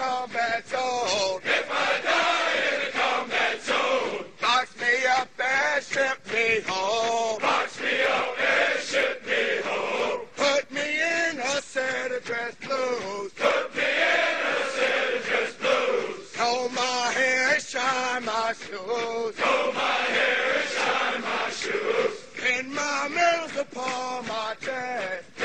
combat zone. If I die in the combat zone, box me up and ship me home. Box me up and ship me home. Put me in a Santa dress blues. Put me in a Santa dress blues. Comb my hair, and shine my shoes. Comb my hair, and shine my shoes. Pin my medals upon my chest.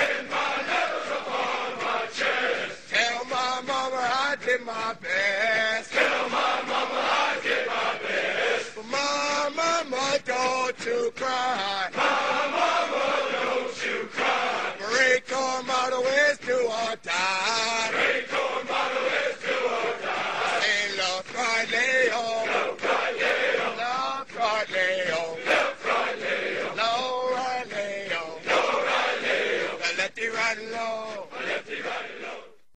I did my best. Tell my mama I did my best. But my mama, don't you cry. My mama, don't you cry. Great corn motto ways to or die. Great corn motto ways to or die. Say La Friday, Let right low. Let the right low.